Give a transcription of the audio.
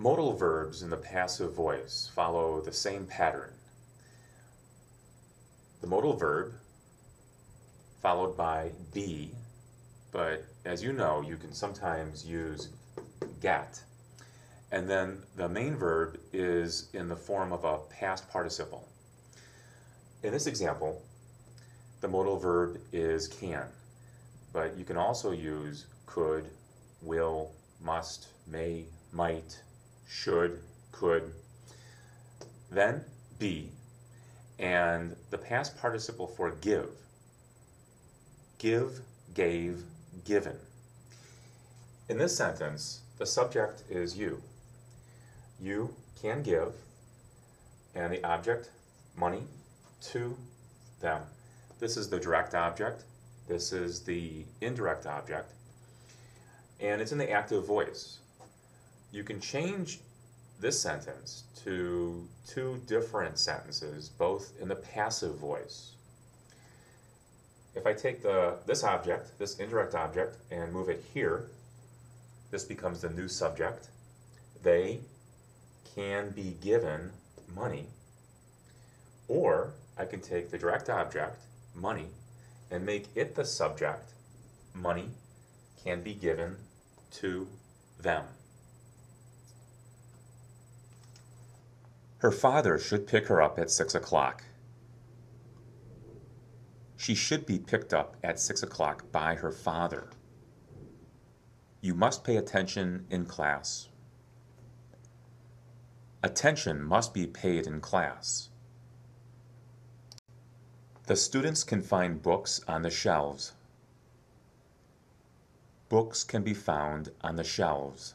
Modal verbs in the passive voice follow the same pattern. The modal verb followed by be, but as you know, you can sometimes use get. And then the main verb is in the form of a past participle. In this example, the modal verb is can, but you can also use could, will, must, may, might, should, could. Then be, and the past participle for give. Give, gave, given. In this sentence, the subject is you. You can give, and the object, money, to them. This is the direct object. This is the indirect object. And it's in the active voice. You can change this sentence to two different sentences, both in the passive voice. If I take the, this object, this indirect object, and move it here, this becomes the new subject. They can be given money. Or I can take the direct object, money, and make it the subject, money can be given to them. Her father should pick her up at six o'clock. She should be picked up at six o'clock by her father. You must pay attention in class. Attention must be paid in class. The students can find books on the shelves. Books can be found on the shelves.